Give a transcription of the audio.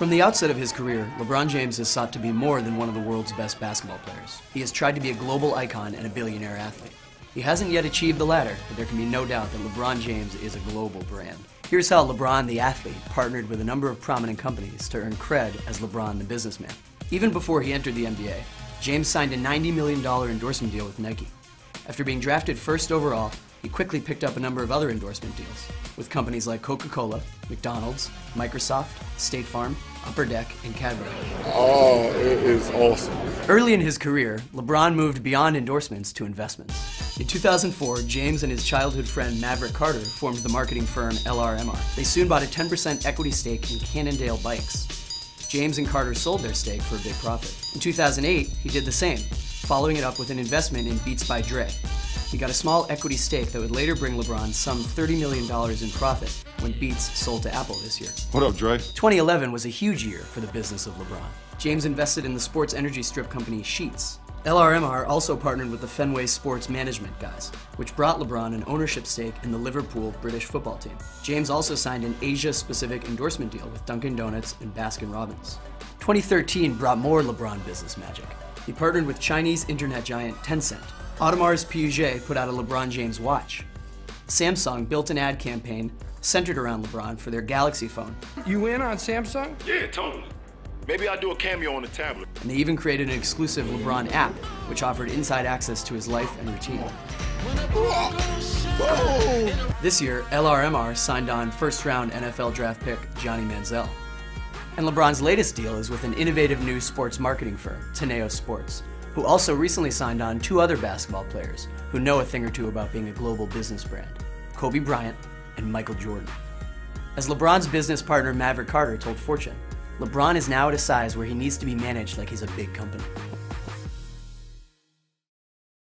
From the outset of his career, LeBron James has sought to be more than one of the world's best basketball players. He has tried to be a global icon and a billionaire athlete. He hasn't yet achieved the latter, but there can be no doubt that LeBron James is a global brand. Here's how LeBron the athlete partnered with a number of prominent companies to earn cred as LeBron the businessman. Even before he entered the NBA, James signed a $90 million endorsement deal with Nike. After being drafted first overall, he quickly picked up a number of other endorsement deals with companies like Coca-Cola, McDonald's, Microsoft, State Farm, Upper Deck, and Cadbury. Oh, it is awesome. Early in his career, LeBron moved beyond endorsements to investments. In 2004, James and his childhood friend Maverick Carter formed the marketing firm LRMR. They soon bought a 10% equity stake in Cannondale Bikes. James and Carter sold their stake for a big profit. In 2008, he did the same, following it up with an investment in Beats by Dre. He got a small equity stake that would later bring LeBron some $30 million in profit when Beats sold to Apple this year. What up, Dre? 2011 was a huge year for the business of LeBron. James invested in the sports energy strip company Sheets. LRMR also partnered with the Fenway Sports Management guys, which brought LeBron an ownership stake in the Liverpool British football team. James also signed an Asia-specific endorsement deal with Dunkin' Donuts and Baskin Robbins. 2013 brought more LeBron business magic. He partnered with Chinese internet giant Tencent. Audemars Piguet put out a LeBron James watch. Samsung built an ad campaign centered around LeBron for their Galaxy phone. You in on Samsung? Yeah, totally. Maybe I'll do a cameo on the tablet. And they even created an exclusive LeBron app, which offered inside access to his life and routine. This year, LRMR signed on first round NFL draft pick Johnny Manziel. And LeBron's latest deal is with an innovative new sports marketing firm, Teneo Sports, who also recently signed on two other basketball players who know a thing or two about being a global business brand Kobe Bryant and Michael Jordan. As LeBron's business partner Maverick Carter told Fortune, LeBron is now at a size where he needs to be managed like he's a big company.